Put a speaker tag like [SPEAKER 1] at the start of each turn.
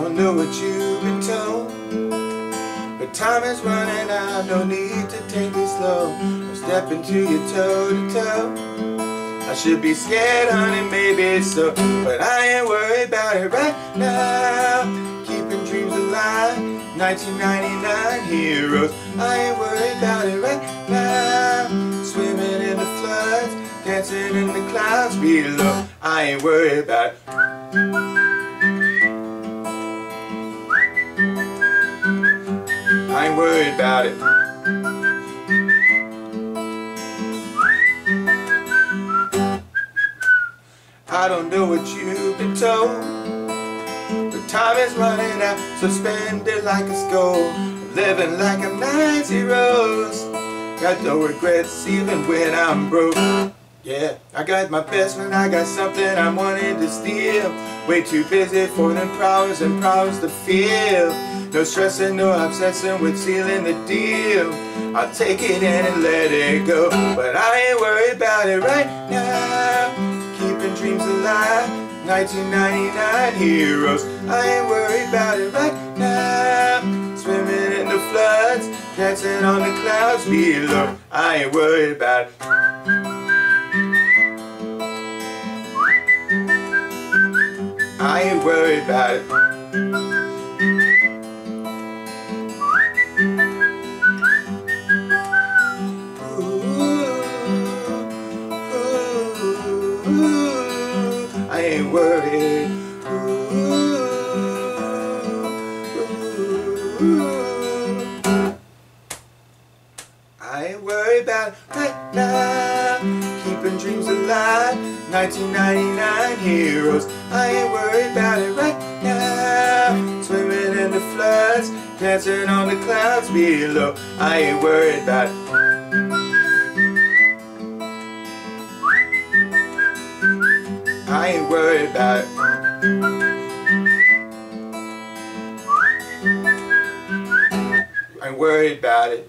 [SPEAKER 1] know what you've been told But time is running out, no need to take it slow. I'm stepping to you toe to toe I should be scared, honey, maybe so But I ain't worried about it right now. Keeping dreams alive 1999 heroes. I ain't worried about it right now. Swimming in the floods Dancing in the clouds below. I ain't worried about it ain't worried about it. I don't know what you've been told, but time is running out, so spend it like it's gold. Living like a 90 rose, got no regrets even when I'm broke. Yeah, I got my best when I got something I wanted to steal. Way too busy for them problems and problems to feel. No stressing, no obsessing with sealing the deal. I'll take it in and let it go. But I ain't worried about it right now. Keeping dreams alive. 1999 heroes. I ain't worried about it right now. Swimming in the floods, dancing on the clouds below. I ain't worried about it. I ain't worried about it. I ain't worried. Ooh, I ain't worried about right now. Keeping dreams alive. 1999 heroes. I ain't worried about it right now. Swimming in the floods, dancing on the clouds below. I ain't worried about it. I ain't worried about it. I ain't worried about it.